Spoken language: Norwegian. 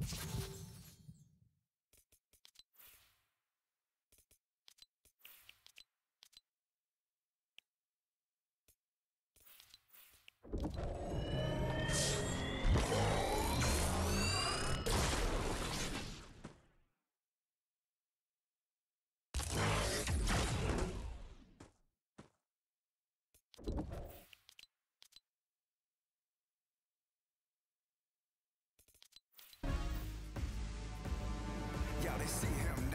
you see him.